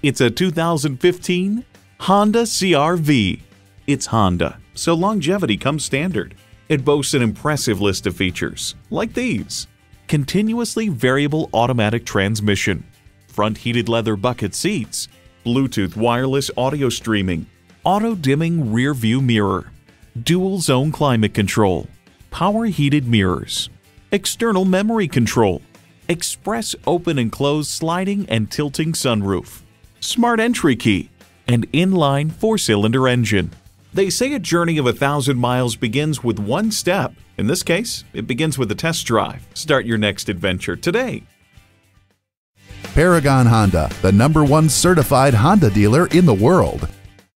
It's a 2015 Honda CRV. It's Honda, so longevity comes standard. It boasts an impressive list of features, like these. Continuously variable automatic transmission, front heated leather bucket seats, Bluetooth wireless audio streaming, auto dimming rear view mirror, dual zone climate control, power heated mirrors, external memory control, express open and close sliding and tilting sunroof, smart entry key, and inline four cylinder engine. They say a journey of a thousand miles begins with one step. In this case, it begins with a test drive. Start your next adventure today. Paragon Honda, the number one certified Honda dealer in the world.